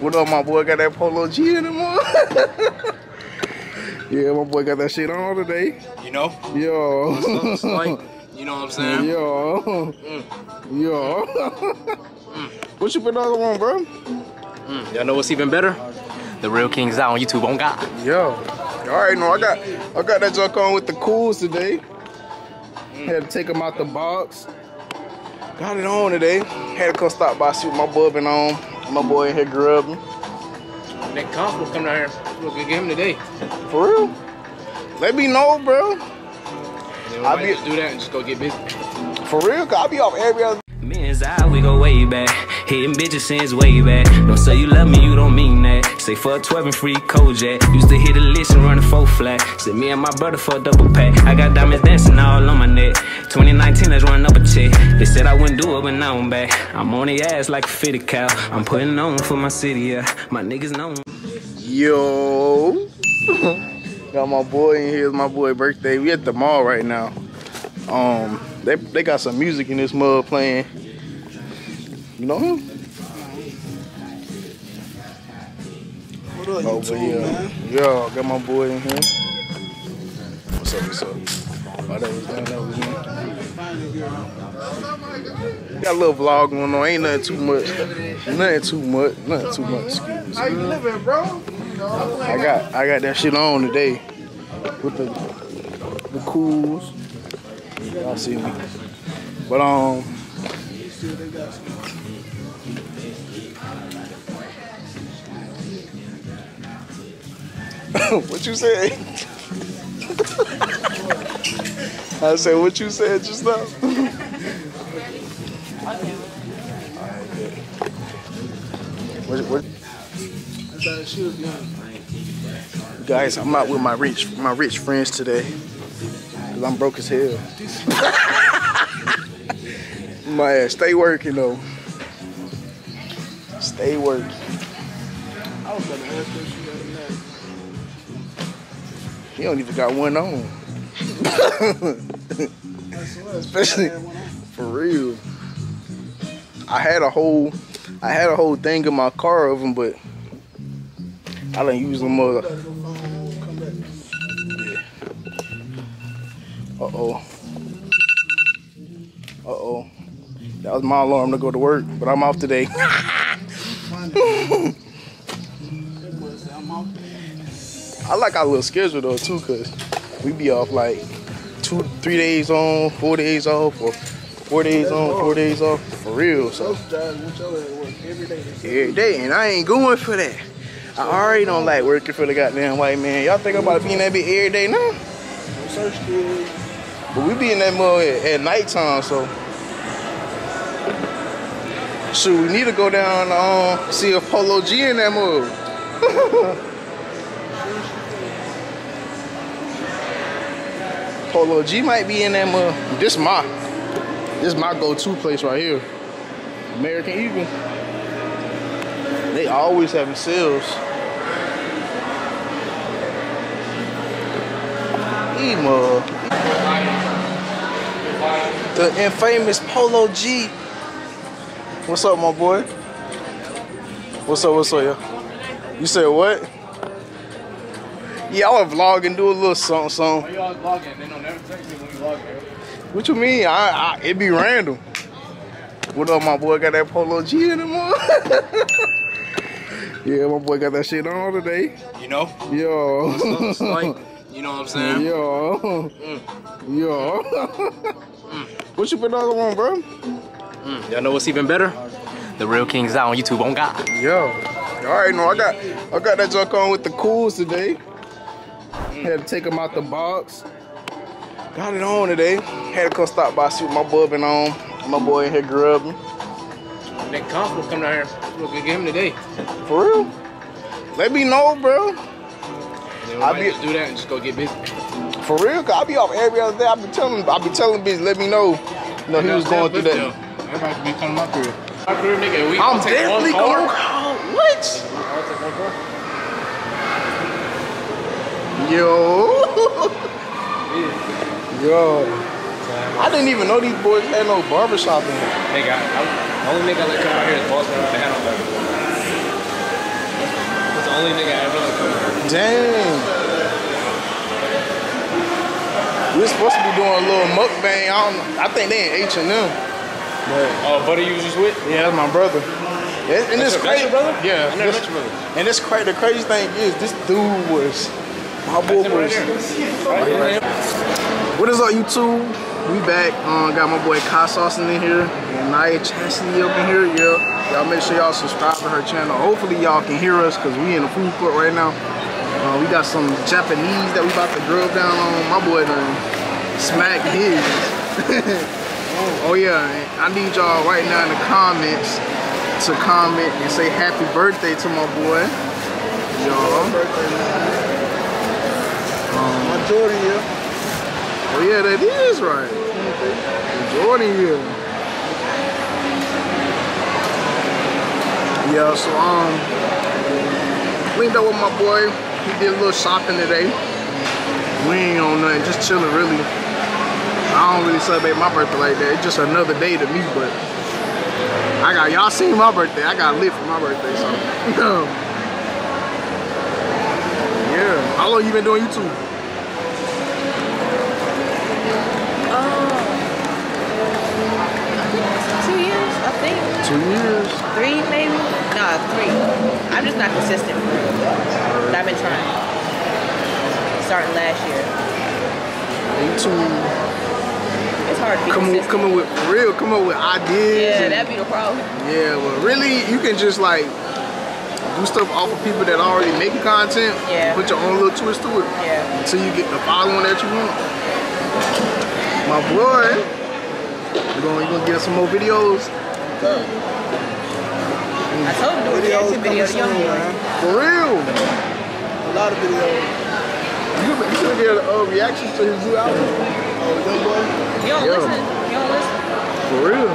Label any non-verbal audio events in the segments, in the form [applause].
What up, my boy? Got that Polo G in him? [laughs] yeah, my boy got that shit on today. You know? Yo. like, you know what I'm saying? Yo. Mm. Yo. what you been on, bro? Mm. Y'all know what's even better? The Real Kings out on YouTube on God. Yo. All right, no, I got I got that junk on with the cools today. Had to take them out the box. Got it on today. Had to come stop by, see what my bubbing on. My boy in here grubbing. That will come down here. We'll get him today. For real? Let me know, bro. And then we I'll be- just do that and just go get busy. For real? Cause I'll be off every other And Zai, we go way back. Hitting bitches since way back. Don't say you love me, you don't mean that. Say fuck 12 and free Kojak. Used to hit a list and run a four flat. Said me and my brother for a double pack. I got diamonds dancing all on my neck. 2019, let's run up a check. They said I wouldn't do it, but now I'm back. I'm on the ass like a fitted cow. I'm putting on for my city, yeah. My niggas know. Yo. [laughs] got my boy in here. It's my boy birthday. We at the mall right now. Um, they they got some music in this mug playing. You know him? What up, Oh, YouTube, but yeah. man? Yo, got my boy in here. What's up, what's up? Oh, that was done, that was me. Got a little vlog going on. Ain't nothing too much. Nothing too much. Nothing too much. Excuse me. How you living, bro? I got I got that shit on today with the the cools. Y'all see me. But um [laughs] what you said? I said what you said just now. what, what. Guys, I'm out with my rich my rich friends today. Cause I'm broke as hell. [laughs] my ass stay working though. Stay working. He don't even got one on. Especially- she had one on. For real. I had a whole I had a whole thing in my car of them, but I didn't use them. Uh Gotta go phone home, come back. oh. Uh oh. That was my alarm to go to work, but I'm off today. [laughs] I like our little schedule though too, cause we be off like two, three days on, four days off, or four days on, four days off. For real, so Those jobs want your ass to work every day. every day, and I ain't going for that. I already don't like working for the goddamn white man. Y'all think I'm about to be in that bitch every day now? No search kid. But we be in that mug at, at nighttime, so. Shoot, we need to go down um see if Polo G in that mug. [laughs] Polo G might be in that. This my this my go-to place right here. American Eagle. They always having sales. E-mug. The infamous Polo G. What's up, my boy? What's up, what's up, yo? You said what? Yeah, I would vlog and do a little something, something. you always vlogging? They don't never text me when you. What you mean? I, I it be random. What up, my boy? Got that Polo G in him? [laughs] yeah, my boy got that shit on today. You know? Yo. like, you know what I'm saying? Yo. Mm. Yo. what you been on, bro? Mm. Y'all know what's even better? The Real Kings out on YouTube on God. Yo. All right, no, I got I got that junk on with the cools today. Had to take them out the box. Got it on today. Had to come stop by, see what my bubbing on. My boy in here grubbing. That conf will come down here. We'll get him today. For real? Let me know, bro. And then we I'll might be- just do that and just go get busy. For real? Cause I be off every other day. I be telling I be telling bitch, let me know. You know, he was going through that. Everybody be coming up here. My career, I'm gonna take definitely one going car. call. What? I'll take one car. Yo. [laughs] Yo. I didn't even know these boys had no barbershop in here. Got, I, the only nigga I let come out here is Boss Man with the hat on back. only nigga I ever like come here. Dang. We're supposed to be doing a little mukbang. I don't. I think they in H and M. But Oh, buddy, you just with? yeah, that's my brother. Yeah, and That's it's crazy, brother? Yeah, I never this- met your brother. And it's crazy. The crazy thing is, this dude was my boy. What is up, YouTube? We back. Um, got my boy Kyy Saucin in here and Nia Chasity up in here. Yeah, y'all make sure y'all subscribe to her channel. Hopefully y'all can hear us because we in the food court right now. Uh, we got some Japanese that we about to grill down on. My boy done smack his. [laughs] oh yeah, I need y'all right now in the comments to comment and say happy birthday to my boy. Y'all. My Jordan here. Oh yeah, that is right. Jordan here. Yeah, so um linked up with my boy. He did a little shopping today. We ain't on nothing, just chilling really. I don't really celebrate my birthday like that. It's just another day to me, but I got y'all seen my birthday. I got lit for my birthday, so [laughs] yeah. How long you been doing YouTube? Oh. Two years, I think. Two years. Three, maybe? Nah, three. I'm just not consistent. But I've been trying. Starting last year. YouTube. It's hard to be Come consistent. coming with real, come up with ideas. yeah, that'd be the problem. yeah, well, really, you can just like do stuff off of people that already making content. Yeah. Put your own little twist to it Yeah. until you get the following that you want. My boy, you gonna you gonna get some more videos I told him to do a Videos video to Young soon, man. for real. A lot of videos. You you should get a uh, reaction to his new album. Oh, young boy. You don't Yeah. listen. You don't listen. For real.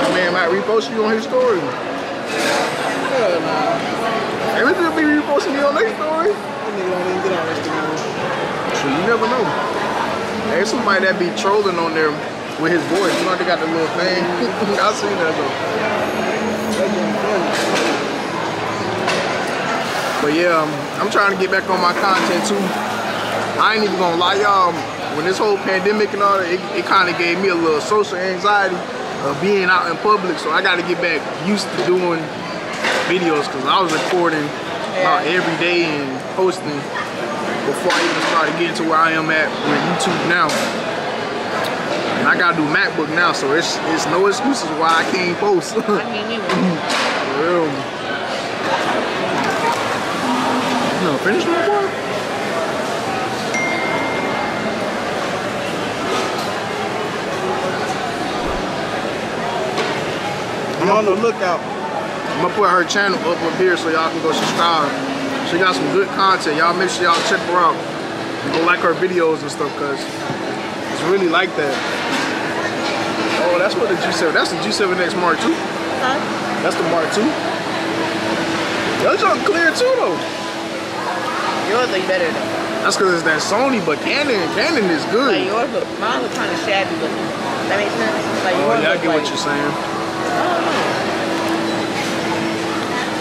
My man might repost you on his story. Hell nah. Everything will be reposting you on story. That nigga don't even get on Instagram. So you never know. There's somebody that be trolling on there with his voice. You know they got the little thing. [laughs] I seen that though. But yeah, um, I'm trying to get back on my content too. I ain't even gonna lie, y'all. When this whole pandemic and all that, it, it kind of gave me a little social anxiety of being out in public. So I got to get back used to doing videos because I was recording about every day and posting before I even started getting to where I am at with YouTube now. And I gotta do MacBook now, so it's it's no excuses why I can't post. [laughs] For I mean, you know. real. You know, finish my boy? Be on the lookout. I'm gonna put her channel up up here so y'all can go subscribe. She got some good content. Y'all make sure y'all check her out. Go like her videos and stuff, cause it's really like that. Oh, that's what the G7. That's the G7X Mark II. Huh? That's the Mark II. Those are clear too though. Yours look better though. That's cause it's that Sony, but Canon, Canon is Like good. yours look, mine look kind of shabby looking. That makes sense? Like Oh yeah, I get like, what you're saying. I don't know.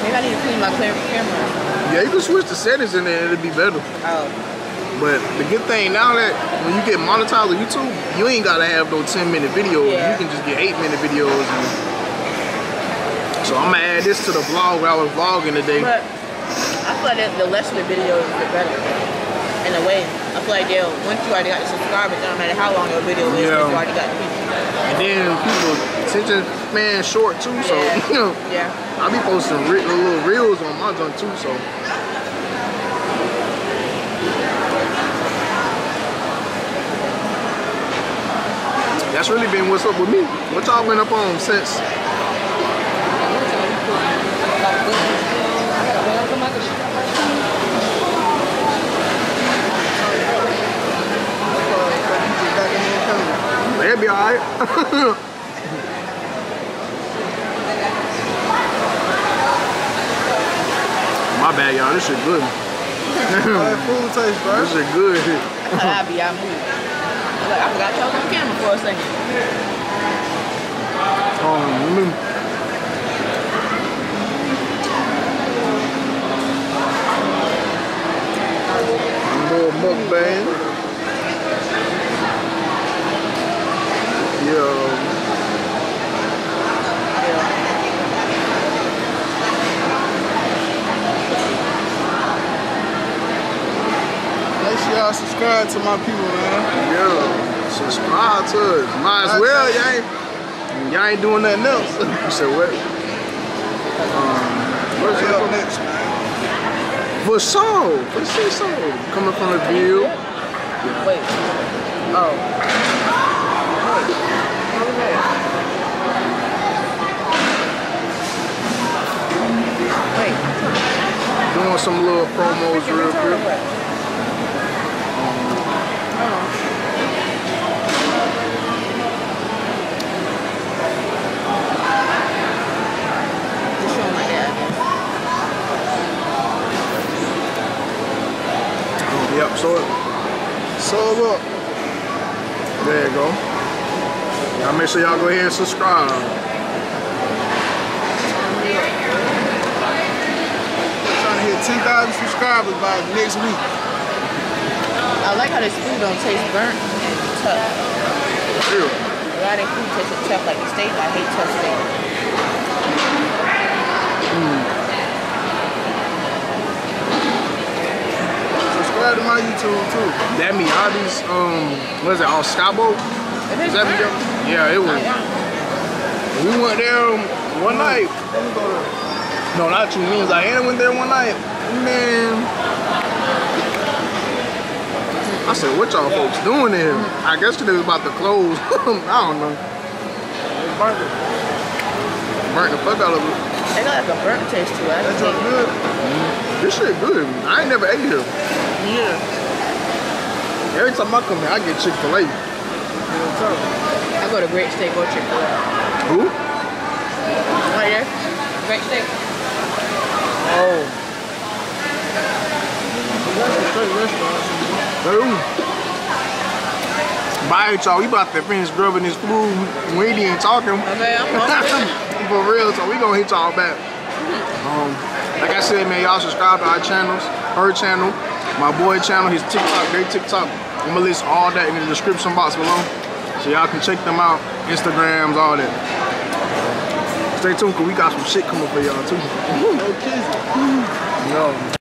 Maybe I need to clean my clear camera. Yeah, you can switch the settings in there, it'll be better. Oh. But the good thing now that when you get monetized on YouTube, you ain't gotta have no 10 minute videos. Yeah. You can just get 8 minute videos. And... So I'm gonna add this to the vlog where I was vlogging today. But I feel like that the less the videos, the better. In a way, I feel like they'll once you already got the subscribers, it don't matter how long your video is, Yeah. you already got the people. And then people attention man short too, so [laughs] you know Yeah. I be posting re- little reels on my junk too, so. That's really been what's up with me. What y'all been up on since? Back in the camera. They'll be alright. [laughs] My bad, y'all. This shit good. How food taste, bro? This shit good. I'll be out moved. Like, I forgot y'all on camera for a second. Um, mm. y'all subscribe to my people, man. Yeah, subscribe to us. Might as well, y'all ain't, y'all ain't doing nothing else. [laughs] you said what? Um, what's up up? next, man. For sure, for sure, so. Coming from the view. Wait. Oh. Wait. Over there. Wait. Doing some little promos real quick. Just showing my dad. Oh, yep, so so look. There you go. Y'all make sure y'all go ahead and subscribe. Trying to hit 10,000 subscribers by next week. I like how this food don't taste burnt. And tough. Ew. A lot of food tastes tough like the steak. I hate tough steak. Subscribe to my YouTube too. That Miyabi's, um, what is it, on Scabo? If Is that Miyabi? Yeah, it was. We went there um, one night. No, not you. Me and Diana went there one night. Man. I said, what y'all folks doing here? I guess they was about to close. [laughs] I don't know. Burnt it. Burnt the fuck out of it. They got like a burnt taste to it. I That's hate good. This shit good. I ain't never ate here. Yeah. Every time I come here, I get Chick-fil-A. I go to Great Steak or Chick-fil-A. Who? Oh, right there. Great Steak. Oh. That's a straight restaurant. Who? Bye, y'all. We about to finish grubbing this food. We ain't even talking. Okay, I'm. [laughs] For real, so we gonna hit y'all back. Um, like I said, man, y'all subscribe to our channels, her channel, my boy channel, his TikTok, their TikTok. I'm gonna list all that in the description box below. So y'all can check them out, Instagrams, all that. Stay tuned, cause we got some shit coming for y'all too. No kissing. No.